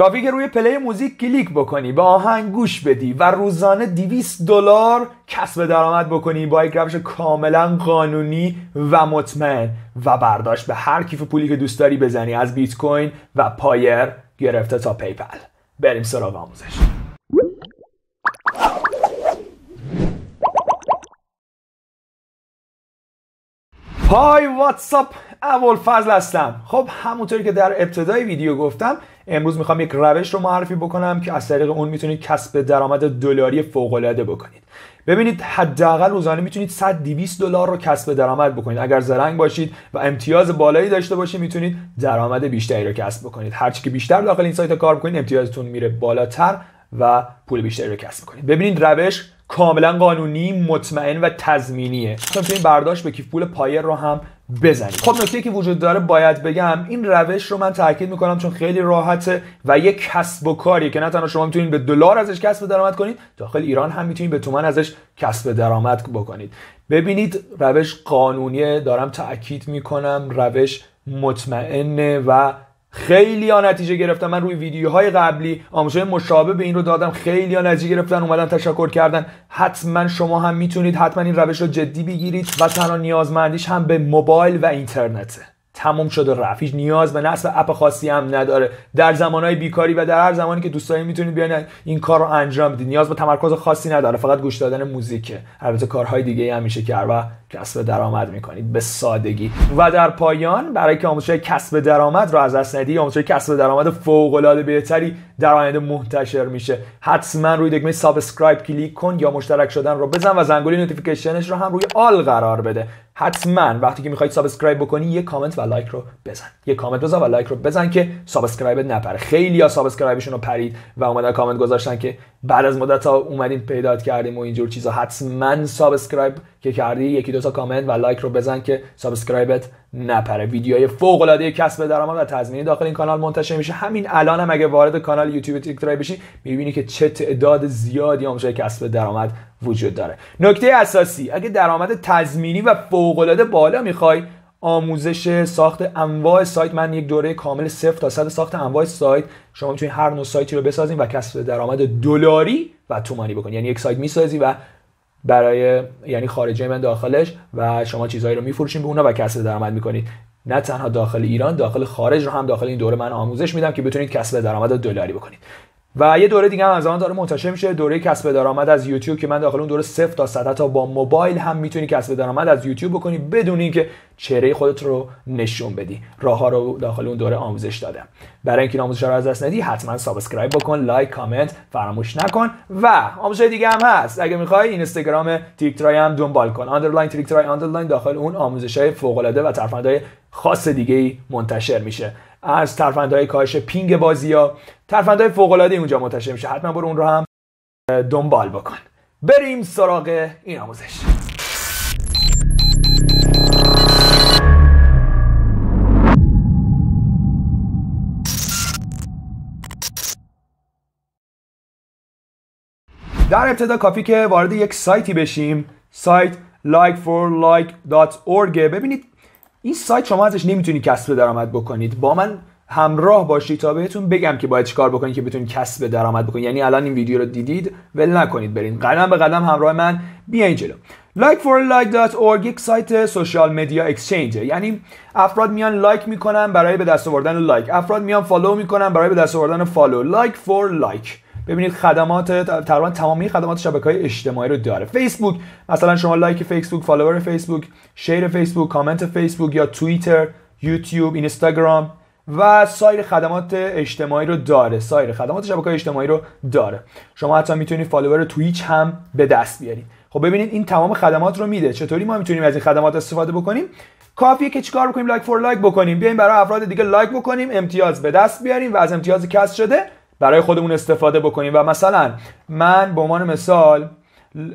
کافی که روی play music کلیک بکنی به آهنگ گوش بدی و روزانه 200 دلار کسب درآمد بکنی با یک روش کاملا قانونی و مطمئن و برداشت به هر کیف پولی که دوست داری بزنی از بیت کوین و Payeer گرفته تا PayPal. بریم سراغ آموزش. Hi what's up اول فضل هستم. خب همونطوری که در ابتدای ویدیو گفتم امروز می‌خوام یک روش رو معرفی بکنم که از طریق اون می‌تونید کسب درآمد دلاری فوق العاده بکنید. ببینید حداقل روزانه می‌تونید 100 200 دلار رو کسب درآمد بکنید. اگر زرنگ باشید و امتیاز بالایی داشته باشید می‌تونید درآمد بیشتری رو کسب بکنید. هرچی که بیشتر داخل این سایت کار بکنید امتیازتون میره بالاتر و پول بیشتری رو کسب کنید ببینید روش کاملا قانونی مطمئن و تضمینیه. می‌تونید برداشت به کیف پول پایر رو هم بزنید خب نکته که وجود داره باید بگم این روش رو من تاکید می‌کنم چون خیلی راحته و یک کسب و کاریه که نه تنها شما می‌تونید به دلار ازش کسب درآمد کنید داخل ایران هم می‌تونید به تومن ازش کسب درآمد بکنید. ببینید روش قانونیه دارم تاکید می‌کنم روش مطمئنه و خیلی ها نتیجه گرفتن. من روی ویدیوهای قبلی آموزش مشابه به این رو دادم. خیلی ها نتیجه گرفتن اومدن تشکر کردن. حتما شما هم می‌تونید حتما این روش رو جدی بگیرید. و تنها نیازمندیش هم به موبایل و اینترنته. تموم رفت هیچ نیاز به نصب اپ خاصی هم نداره. در زمانهای بیکاری و در هر زمانی که دوست دارید می‌تونید بیاین این کار رو انجام بدید. نیاز به تمرکز خاصی نداره فقط گوش دادن موزیکه. البته کارهای دیگه هم میشه کرد و کسب درآمد می‌کنید به سادگی. و در پایان برای که آموزش کسب درآمد رو از دست ندی آموزش کسب درآمد فوق العاده بهتری در آینده منتشر میشه. حتما روی دکمه subscribe کلیک کن یا مشترک شدن رو بزن و زنگوله notification ش رو هم روی all قرار بده. حتما وقتی که می‌خواید subscribe بکنی یه کامنت و like رو بزن. یه کامنت بزن و like رو بزن که subscribe نپره. خیلی یا subscribe شون رو پرید و اومدن کامنت گذاشتن که بعد از مدت ها اومدیم پیدا کردیم و اینجور چیزا. حتما subscribe که کردی یکی دو تا کامنت و لایک رو بزن که subscribe ت نپره. ویدیوهای فوق العاده کسب درآمد و تضمینی داخل این کانال منتشر میشه. همین الان هم اگه وارد کانال یوتیوب تیک بشی می‌بینی که چه تعداد زیادی آموزش کسب درآمد وجود داره. نکته اساسی اگه درآمد تضمینی و فوق العاده بالا می‌خوای آموزش ساخت انواع سایت. من یک دوره کامل صفر تا صد ساخت انواع سایت. شما می‌تونید هر نوع سایتی رو بسازین و کسب درآمد دلاری و تومانی بکنید. یعنی یک سایت می‌سازی و برای یعنی خارجی من داخلش و شما چیزهایی رو میفروشین به اونا و کسب درآمد می‌کنید. نه تنها داخل ایران داخل خارج رو هم داخل این دوره من آموزش میدم که بتونید کسب درآمد دلاری بکنید. و یه دوره دیگه هم از زمان داره منتشر میشه. دوره کسب درآمد از یوتیوب که من داخل اون دوره صفر تا 100 تا با موبایل هم می‌تونی کسب درآمد از یوتیوب بکنی بدون اینکه چهره خودت رو نشون بدی. راه ها رو داخل اون دوره آموزش دادم برای اینکه آموزش رو از دست ندی حتما subscribe بکن لایک کامنت فراموش نکن و آموزش دیگه هم هست. اگه می‌خوای اینستاگرام تیک ترای هم دنبال کن. underline تیک ترای underline داخل اون آموزش های فوق العاده و ترفندهای خاص دیگه ای منتشر میشه. از ترفندهای کاهش پینگ بازی ها ترفندهای فوق العاده اونجا منتشر میشه. حتما برو اون رو هم دنبال بکن. بریم سراغ این آموزش. در ابتدا کافی که وارد یک سایتی بشیم. سایت likeforlike.org ببینید این سایت شما ازش نمی‌تونید کسب درآمد بکنید. با من همراه باشید تا بهتون بگم که باید چیکار بکنید که بتونید کسب درآمد بکنید. یعنی الان این ویدیو رو دیدید ول نکنید برین. قدم به قدم همراه من. بیاین جلو. likeforlike.org یک سایت social media exchange یعنی افراد میان لایک می‌کنن برای به دست آوردن لایک. افراد میان فالو می‌کنن برای به دست آوردن فالو like for like ببینید خدمات تقریبا تمامی خدمات شبکه های اجتماعی رو داره. فیسبوک مثلا شما لایک فیسبوک فالوور فیسبوک share فیسبوک کامنت فیسبوک یا توییتر یوتیوب اینستاگرام و سایر خدمات اجتماعی رو داره. سایر خدمات شبکه اجتماعی رو داره. شما حتی می‌تونید فالوور تویچ هم به دست بیارید. خب ببینید این تمام خدمات رو میده. چطوری ما می‌تونیم از این خدمات استفاده بکنیم؟ کافیه که چیکار بکنیم؟ like for like بکنیم. بیایم برای افراد دیگه لایک بکنیم. امتیاز به دست بیاریم و از امتیاز کسب شده برای خودمون استفاده بکنیم. و مثلا من به عنوان مثال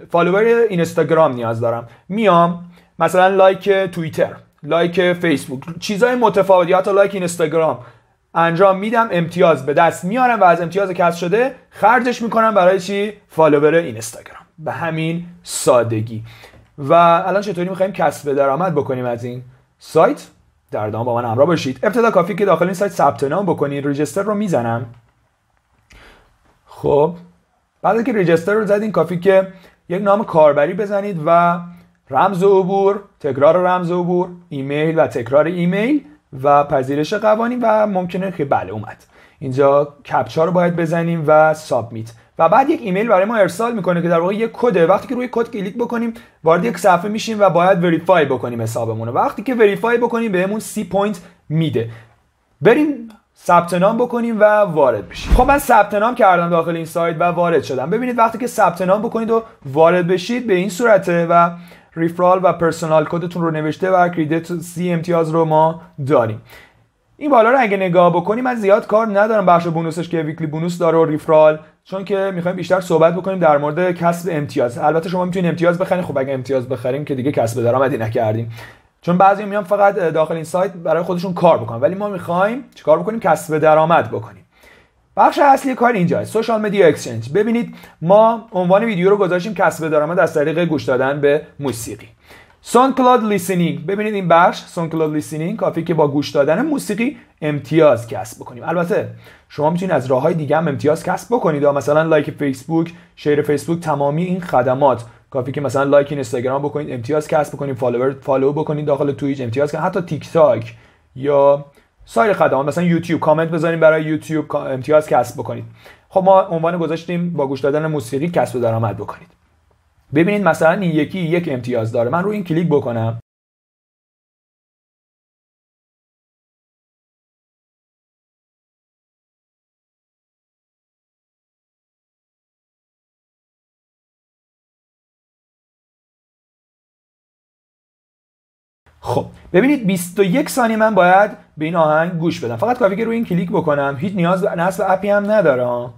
فالوور اینستاگرام نیاز دارم. میام مثلا لایک توییتر لایک فیسبوک چیزای متفاوتی حتی لایک اینستاگرام انجام میدم امتیاز به دست میارم و از امتیاز کسب شده خرجش می‌کنم برای چی؟ فالوور اینستاگرام. به همین سادگی. و الان چطوری می‌خوایم کسب درآمد بکنیم از این سایت؟ در ادامه با من همراه باشید. ابتدا کافی که داخل این سایت ثبت نام بکنید register رو می‌زنم. خب بعد که register رو زدین کافی که یک نام کاربری بزنید و رمز عبور تکرار رمز عبور ایمیل و تکرار ایمیل و پذیرش قوانین و ممکنه که بله اومد. اینجا کپچا رو باید بزنیم و submit و بعد یک ایمیل برای ما ارسال می‌کنه که در واقع یک کده. وقتی که روی کد کلیک بکنیم وارد یک صفحه میشیم و باید verify بکنیم حسابمون وقتی که verify بکنیم بهمون سی point میده. بریم ثبت نام بکنیم و وارد بشیم. خب من ثبت نام کردم داخل این سایت و وارد شدم. ببینید وقتی که ثبت نام بکنید و وارد بشید به این صورته و referral و personal کدتون رو نوشته و credit سی امتیاز رو ما داریم. این بالا رو اگه نگاه بکنیم من زیاد کار ندارم بخش bonus ش که weekly bonus داره و referral چون که می‌خوایم بیشتر صحبت بکنیم در مورد کسب امتیاز. البته شما می‌تونید امتیاز بخرید خب اگه امتیاز بخریم که دیگه کسب درآمدی نکردیم. چون بعضی میان فقط داخل این سایت برای خودشون کار بکنن. ولی ما می‌خوایم چیکار بکنیم؟ کسب درآمد بکنیم. بخش اصلی کار اینجاست social media exchange ببینید ما عنوان ویدیو رو گذاشتیم کسب درآمد از طریق گوش دادن به موسیقی. SoundCloud listening ببینید این بخش SoundCloud listening کافی که با گوش دادن موسیقی امتیاز کسب بکنیم. البته شما می‌تونید از راه های دیگه هم امتیاز کسب بکنید. مثلا لایک فیسبوک share فیسبوک تمامی این خدمات. کافی که مثلا لایک اینستاگرام بکنید امتیاز کسب بکنید فالوور فالو بکنید داخل تویچ امتیاز کنید حتی تیک تاک یا سایر خدمات مثلا یوتیوب کامنت بذاریم برای یوتیوب امتیاز کسب بکنید. خب ما عنوان گذاشتیم با گوش دادن موسیقی کسب درآمد بکنید. ببینید مثلا این یکی یک امتیاز داره. من روی این کلیک بکنم. خب ببینید 21 ثانیه من باید به این آهنگ گوش بدم. فقط کافی که روی این کلیک بکنم. هیچ نیاز به نصب اپی هم نداره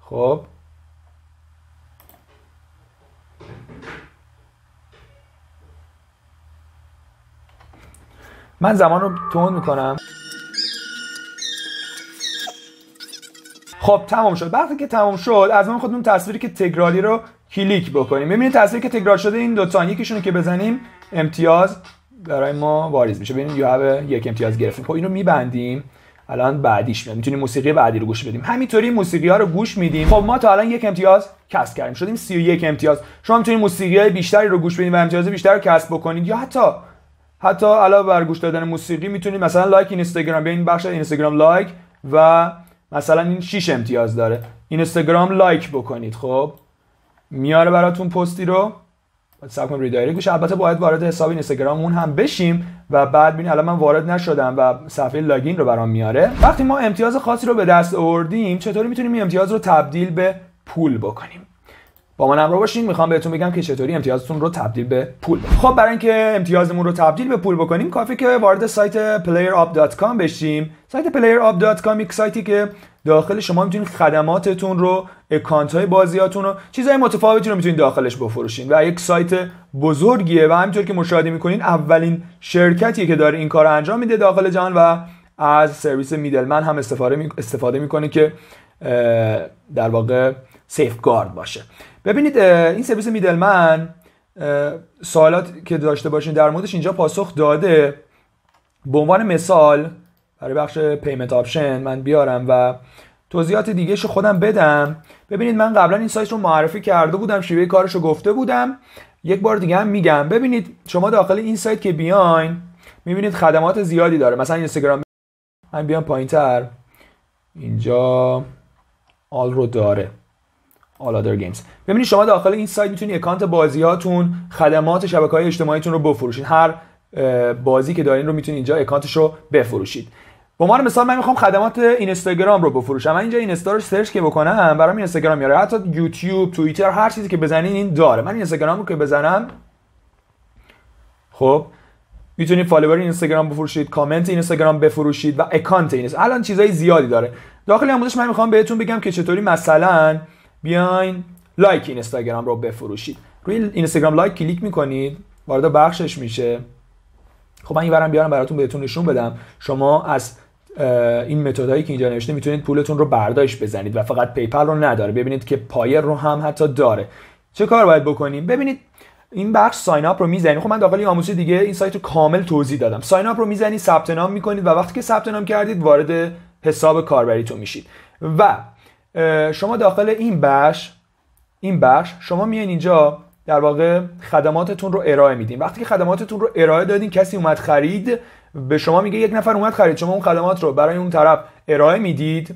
خب. من زمان رو تون می‌کنم. خب تمام شد. وقتی که تمام شد از من خودمون تصویری که تکراری رو کلیک بکنیم. ببینید تصویری که تکرار شده این دو تا. یکیشون که بزنیم امتیاز برای ما واریز میشه. ببینید یو هاو یک امتیاز گرفتیم. خب اینو میبندیم. الان بعدیش میاد. می‌تونیم موسیقی بعدی رو گوش بدیم. همینطوری موسیقی ها رو گوش میدیم. خب ما تا الان یک امتیاز کسب کردیم. شدیم 31 امتیاز. شما می‌تونید موسیقی های بیشتری رو گوش بدید و امتیاز بیشتر رو کسب بکنید. یا حتی حتی علاوه بر گوش دادن موسیقی می‌تونید مثلا لایک اینستاگرام. این بخش اینستاگرام لایک و مثلا این 6 امتیاز داره. اینستاگرام لایک بکنید. خب؟ میاره براتون پستی رو. ساب کن redirect البته باید وارد حساب اینستاگراممون هم بشیم و بعد ببین الان من وارد نشدم و صفحه login رو برام میاره. وقتی ما امتیاز خاصی رو به دست آوردیم چطوری می‌تونیم امتیاز رو تبدیل به پول بکنیم؟ با من همراه باشین. می‌خوام بهتون بگم که چطوری امتیازتون رو تبدیل به پول بکنیم خب برای اینکه امتیازمون رو تبدیل به پول بکنیم کافی که وارد سایت playerup.com بشیم. سایت playerup.com یک سایتی که داخل شما می‌تونید خدماتتون رو اکانت های بازیاتون رو چیزهای متفاوتی رو می‌تونید داخلش بفروشین و یک سایت بزرگیه و همینطور که مشاهده می‌کنین اولین شرکتی که داره این کار انجام میده داخل جهان و از سرویس میدلمن هم استفاده استفاده می‌کنه که در واقع سیف گارد باشه. ببینید این سرویس میدلمن سوالات که داشته باشین در موردش اینجا پاسخ داده. به عنوان مثال برای بخش payment option من بیارم و توضیحات دیگه شو خودم بدم. ببینید من قبلا این سایت رو معرفی کرده بودم شیوه کارش رو گفته بودم. یک بار دیگه هم میگم. ببینید شما داخل این سایت که بیاین می‌بینید خدمات زیادی داره. مثلا اینستاگرام من بیام پایین تر اینجا All رو داره. All Other Games. ببینید شما داخل این سایت می‌تونید اکانت بازیاتون خدمات شبکه های اجتماعیتون رو بفروشید هر بازی که دارین رو می‌تونید اینجا اکانتش رو بفروشید. به عنوان مثال من می‌خوام خدمات اینستاگرام رو بفروشم. من اینجا اینستا رو search که بکنم برام اینستاگرام میاره. حتی یوتیوب توییتر هر چیزی که بزنین این داره. من اینستاگرام رو که بزنم خب می‌تونید فالوور اینستاگرام بفروشید کامنت اینستاگرام بفروشید و اکانت اینستاگرام الان چیزای زیادی داره. داخل آموزش من می‌خوام بهتون بگم که چطوری مثلا بیاین لایک اینستاگرام رو بفروشید. روی Instagram like کلیک می‌کنید وارد بخشش میشه. خب من این بیارم براتون بهتون نشون بدم. شما از این متدهایی که اینجا نوشته می‌تونید پولتون رو برداشت بزنید و فقط PayPal رو نداره. ببینید که Payeer رو هم حتی داره. چه کار باید بکنیم؟ ببینید این بخش sign up رو می‌زنید خب من داخل آموزش دیگه این سایت رو کامل توضیح دادم. sign up رو می‌زنید ثبت نام می‌کنید و وقتی که ثبت نام کردید وارد حساب کاربریتون میشید. و شما داخل این بخش این بخش شما میان اینجا در واقع خدماتتون رو ارائه میدین. وقتی که خدماتتون رو ارائه دادین کسی اومد خرید به شما میگه یک نفر اومد خرید. شما اون خدمات رو برای اون طرف ارائه می‌دید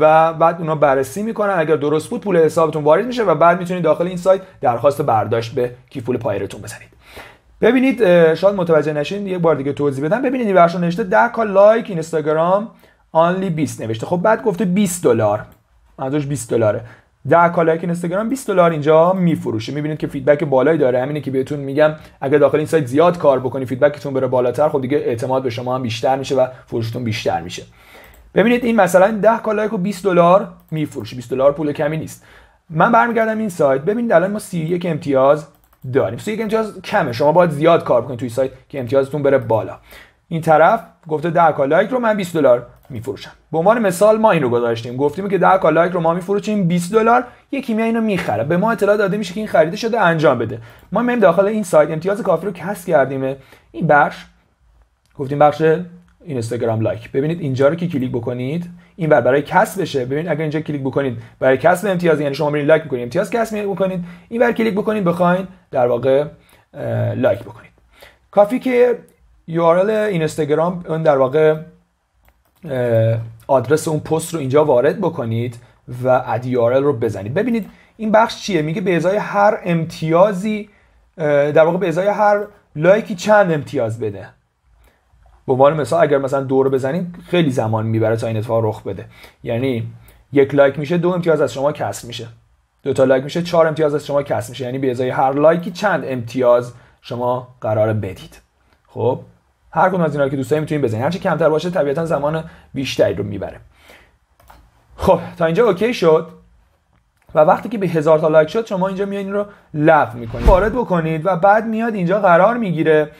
و بعد اونا بررسی می‌کنن. اگر درست بود پول حسابتون وارد میشه و بعد می‌تونید داخل این سایت درخواست برداشت به کیف پول پایرتون بزنید. ببینید شاید متوجه نشین یه بار دیگه توضیح بدم. ببینید این نوشته 10 کا لایک اینستاگرام only 20 نوشته. خب بعد گفته 20 دلار. منظورش 20 دلاره. 10 K لایک اینستاگرام 20 دلار اینجا میفروشه. می‌بینید که feedback بالایی داره. همینه که بهتون میگم اگه داخل این سایت زیاد کار بکنی feedback تون بره بالاتر خب دیگه اعتماد به شما هم بیشتر میشه و فروشتون بیشتر میشه. ببینید این مثلا 10 K لایک و 20 دلار میفروشه. 20 دلار پول کمی نیست. من برمیگردم این سایت. ببینید الان ما 31 امتیاز داریم. 31 امتیاز کمه. شما باید زیاد کار بکنید توی سایت که امتیازتون بره بالا. این طرف گفته 10 K لایک رو من 20 دلار میفروشم. به عنوان مثال ما این رو گذاشتیم. گفتیم که 10 K لایک رو ما میفروشیم 20 دلار. یکی میاد اینو می‌خره. به ما اطلاع داده میشه که این خریده شده انجام بده. ما میایم داخل این سایت. امتیاز کافی رو کسب کردیم. این بخش گفتیم بخش Instagram like. ببینید اینجا رو که کلیک بکنید این بر برای کسب بشه. ببینید اگر اینجا کلیک بکنید برای کسب امتیاز یعنی شما میرین لایک می‌کنید امتیاز کسب می‌کنید این بر کلیک بکنید بخواین در واقع لایک بکنید. کافی که URL اینستاگرام اون در واقع آدرس اون پست رو اینجا وارد بکنید و add URL رو بزنید. ببینید این بخش چیه؟ میگه به ازای هر امتیازی در واقع به ازای هر لایکی چند امتیاز بده. به عنوان مثال اگر مثلا دو رو بزنید خیلی زمان می‌بره تا این اتفاق رخ بده. یعنی یک لایک میشه دو امتیاز از شما کسر میشه. دو تا لایک میشه چهار امتیاز از شما کسر میشه. یعنی به ازای هر لایکی چند امتیاز شما قرار بدید. خب؟ هر کدوم از اینا که دوست دارید می‌تونید بزنید هرچی کمتر باشه طبیعتا زمان بیشتری رو می‌بره. خب تا اینجا OK شد؟ و وقتی که به هزار تا لایک شد شما اینجا میاد این رو لغو می‌کنید وارد بکنید و بعد میاد اینجا قرار می‌گیره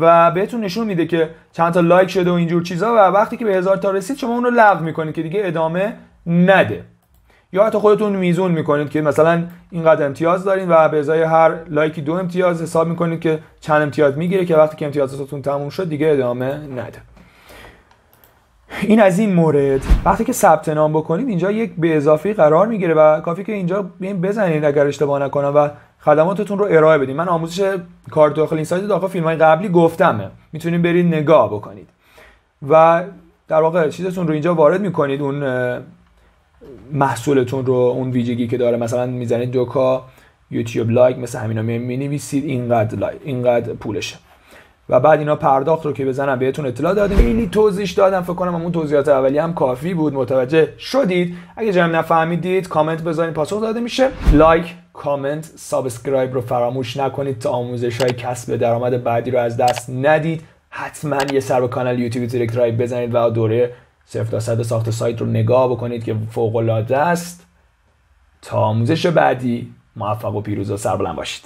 و بهتون نشون میده که چند تا لایک شده و اینجور چیزا و وقتی که به هزار تا رسید شما اون رو لغو می‌کنید که دیگه ادامه نده. یا حتی خودتون میزون می‌کنید که مثلا اینقدر امتیاز دارین و به ازای هر لایکی دو امتیاز حساب می‌کنید که چند امتیاز می‌گیره که وقتی که امتیازاتتون تموم شد دیگه ادامه نده. این از این مورد. وقتی که ثبت نام بکنید اینجا یک به اضافی قرار می‌گیره و کافی که اینجا بزنید اگر اشتباه نکنم و خدماتتون رو ارائه بدید. من آموزش کار داخل این سایت داخل فیلم های قبلی گفتمه. می‌تونید برید نگاه بکنید. و در واقع چیزتون رو اینجا وارد می‌کنید اون محصولتون رو اون ویژگی که داره مثلا می‌زنید دو K YouTube like مثل همینا می نویسید اینقدر لایک اینقدر پولشه. و بعد اینا پرداخت رو که بزنم بهتون اطلاع دادیم خیلی توضیح دادم فکر کنم اون توضیحات اولی هم کافی بود. متوجه شدید. اگه جایی نفهمیدید کامنت بذارید. پاسخ داده میشه. لایک کامنت subscribe رو فراموش نکنید تا آموزش های کسب درآمد بعدی رو از دست ندید. حتما یه سر به کانال یوتیوب تریک بزنید و دوره صفر تا صد ساخت سایت رو نگاه بکنید که فوق العاده است. تا آموزش بعدی موفق و پیروز و سربلند باشید.